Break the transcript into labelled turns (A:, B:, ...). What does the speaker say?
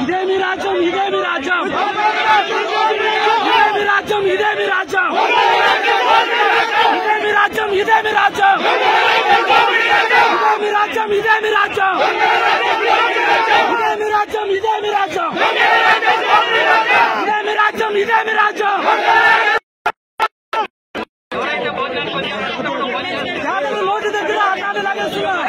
A: ఇదే మీ రాజ్యం ఇదే మీ రాజ్యం ఇదే మీ రాజ్యం ఇదే మీ రాజ్యం ఇదే మీ రాజ్యం ఇదే మీ రాజ్యం ఇదే మీ రాజ్యం ఇదే మీ రాజ్యం ఇదే మీ రాజ్యం ఇదే మీ రాజ్యం ఇదే మీ రాజ్యం ఇదే మీ రాజ్యం Let's go!